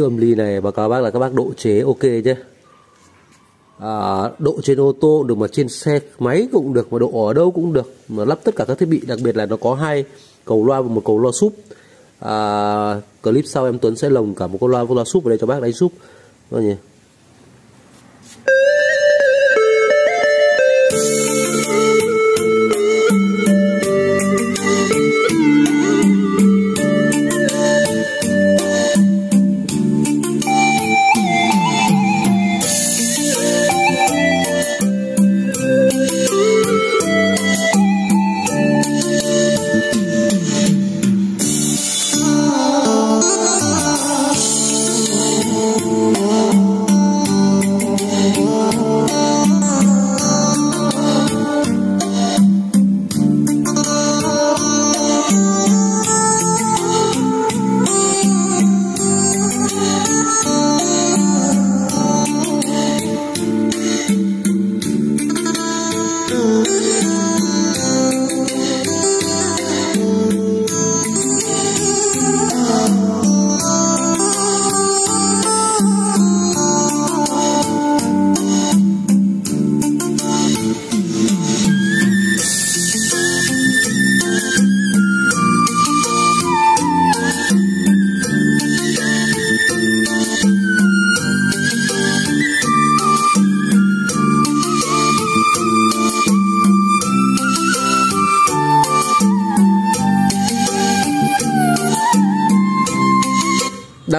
siêu âm ly này báo cáo bác là các bác độ chế ok chứ? À, độ trên ô tô được mà trên xe máy cũng được mà độ ở đâu cũng được. Mà lắp tất cả các thiết bị đặc biệt là nó có hai cầu loa và một cầu loa súp. À, clip sau em Tuấn sẽ lồng cả một con loa loa súp vào đây cho bác đánh súp. Nhỉ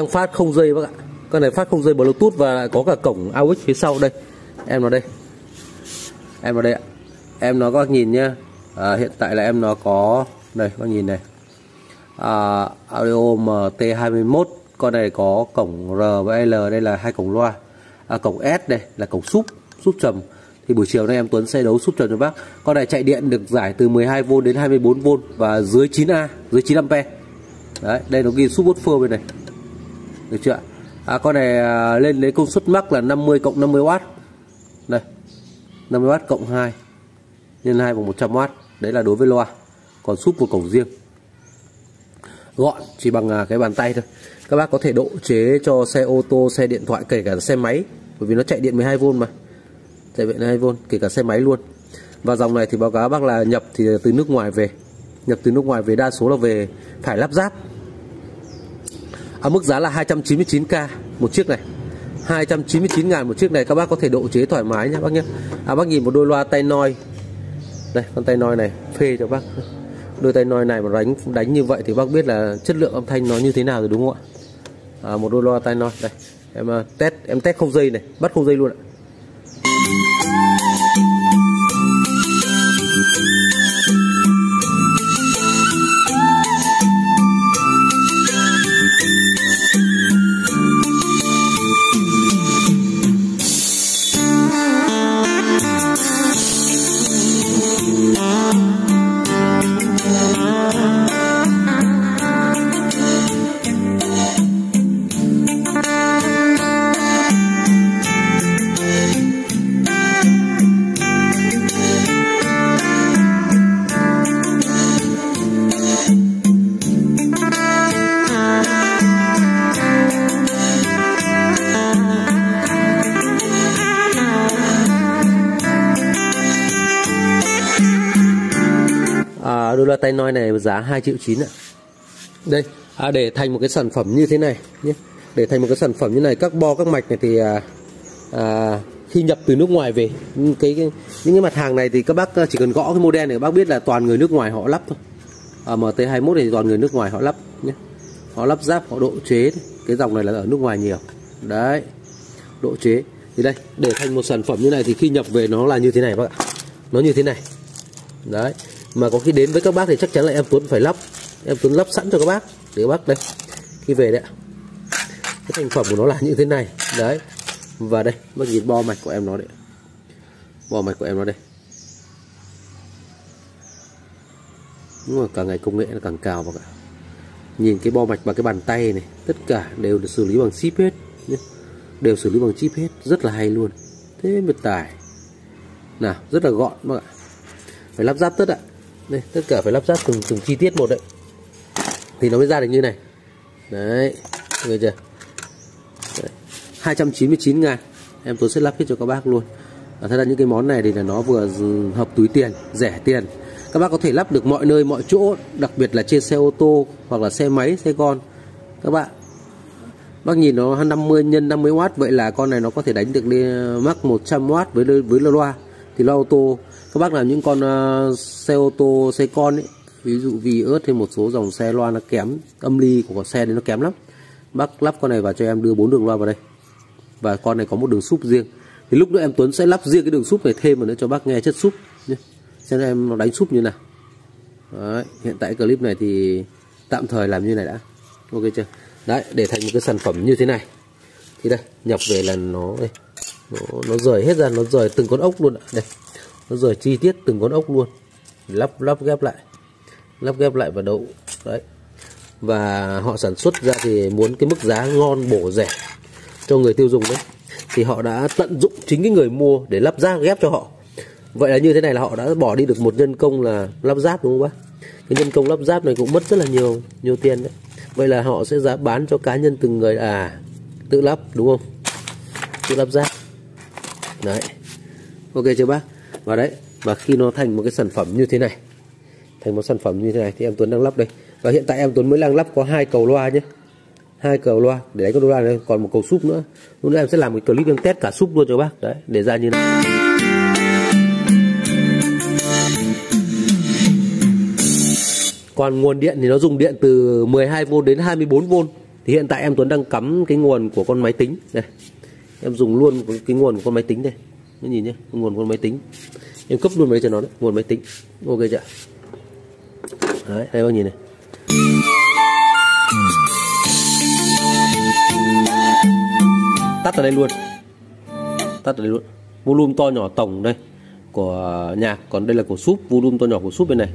đang phát không dây bác ạ. Con này phát không dây bluetooth và có cả cổng aux phía sau đây. Em vào đây. Em vào đây ạ. Em nó các nhìn nhá. À, hiện tại là em nó có đây các nhìn này. À, audio mt21 con này có cổng r và l đây là hai cổng loa. À, cổng s đây là cổng súp súp trầm. Thì buổi chiều nay em Tuấn sẽ đấu súp trầm cho bác. Con này chạy điện được giải từ 12V đến 24V và dưới 9A dưới 9A đấy đây nó ghi súp phơ bên này được chưa à, con này à, lên lấy công suất mắc là 50 cộng 50W đây 50W cộng 2 nhân 2 bằng 100W đấy là đối với loa còn súp một cổng riêng. Gọn chỉ bằng à, cái bàn tay thôi. Các bác có thể độ chế cho xe ô tô xe điện thoại kể cả xe máy bởi vì nó chạy điện 12V mà. Chạy điện 12V kể cả xe máy luôn. Và dòng này thì báo cáo bác là nhập thì từ nước ngoài về. Nhập từ nước ngoài về đa số là về phải lắp ráp ở mức giá là 299k một chiếc này. 299 ngàn một chiếc này các bác có thể độ chế thoải mái nhé bác nhé à, bác nhìn một đôi loa tay noi. Đây con tay noi này phê cho bác. Đôi tay noi này mà đánh đánh như vậy thì bác biết là chất lượng âm thanh nó như thế nào rồi đúng không ạ? À, một đôi loa tay noi đây. Em à, test em test không dây này bắt không dây luôn ạ. Loa tay nói này giá 2 triệu 9 ạ. Đây à, để thành một cái sản phẩm như thế này nhé. Để thành một cái sản phẩm như này các bo các mạch này thì à, à, khi nhập từ nước ngoài về những cái, cái những cái mặt hàng này thì các bác à, chỉ cần gõ cái model này các bác biết là toàn người nước ngoài họ lắp thôi. À, MT21 thì toàn người nước ngoài họ lắp nhé. Họ lắp ráp họ độ chế. Cái dòng này là ở nước ngoài nhiều. Đấy độ chế. Thì đây để thành một sản phẩm như này thì khi nhập về nó là như thế này bác ạ. Nó như thế này. Đấy mà có khi đến với các bác thì chắc chắn là em Tuấn phải lắp. Em Tuấn lắp sẵn cho các bác. Để các bác đây khi về đấy cái thành phẩm của nó là như thế này. Đấy. Và đây bác nhìn bo mạch của em nó đấy. Bo mạch của em nó đây. Đúng rồi, càng ngày công nghệ nó càng cao vào cả. Nhìn cái bo mạch và cái bàn tay này tất cả đều được xử lý bằng chip hết nhé. Đều xử lý bằng chip hết rất là hay luôn. Thế mới tải. Nào rất là gọn bác ạ. Phải lắp ráp tất ạ đây tất cả phải lắp ráp từng từng chi tiết một đấy. Thì nó mới ra được như này. Đấy được chưa? 299 ngàn. Em tôi sẽ lắp hết cho các bác luôn. À, thật ra những cái món này thì là nó vừa hợp túi tiền rẻ tiền. Các bác có thể lắp được mọi nơi mọi chỗ đặc biệt là trên xe ô tô hoặc là xe máy xe con. Các bạn bác nhìn nó 50 nhân 50W vậy là con này nó có thể đánh được lên mắc 100W với với loa. Thì loa ô tô các bác làm những con uh, xe ô tô xe con ấy ví dụ vì ớt hay một số dòng xe loa nó kém âm ly của con xe đấy nó kém lắm. Bác lắp con này vào cho em đưa bốn đường loa vào đây. Và con này có một đường súp riêng. Thì lúc nữa em Tuấn sẽ lắp riêng cái đường súp này thêm vào nữa cho bác nghe chất súp nhé. Xem em nó đánh súp như nào. Đấy, hiện tại clip này thì tạm thời làm như này đã. Ok chưa? Đấy để thành một cái sản phẩm như thế này. Thì đây nhập về là nó đây nó, nó rời hết ra nó rời từng con ốc luôn ạ. Đây nó rời chi tiết từng con ốc luôn. Lắp lắp ghép lại. Lắp ghép lại vào đậu. Đấy. Và họ sản xuất ra thì muốn cái mức giá ngon bổ rẻ cho người tiêu dùng đấy. Thì họ đã tận dụng chính cái người mua để lắp ráp, ghép cho họ. Vậy là như thế này là họ đã bỏ đi được một nhân công là lắp ráp, đúng không bác? Cái nhân công lắp ráp này cũng mất rất là nhiều nhiều tiền đấy. Vậy là họ sẽ giá bán cho cá nhân từng người à tự lắp, đúng không? Tự lắp ráp. Đấy. Ok chưa bác? Và đấy, và khi nó thành một cái sản phẩm như thế này, thành một sản phẩm như thế này thì em Tuấn đang lắp đây. Và hiện tại em Tuấn mới đang lắp có hai cầu loa nhé. Hai cầu loa, để đánh con loa này, còn một cầu súp nữa. Lúc nữa em sẽ làm một clip em test cả súp luôn cho bác. Đấy, để ra như này. Còn nguồn điện thì nó dùng điện từ 12V đến 24V thì hiện tại em Tuấn đang cắm cái nguồn của con máy tính. Đây, em dùng luôn cái nguồn của con máy tính đây nó nhìn nhé nguồn con máy tính. Em cấp luôn vào cho nó đấy, nguồn máy tính. Ok chưa? Đấy, đây bác nhìn này. Tắt ở đây luôn. Tắt ở đây luôn. Volume to nhỏ tổng đây, của nhạc còn đây là của súp volume to nhỏ của súp bên này.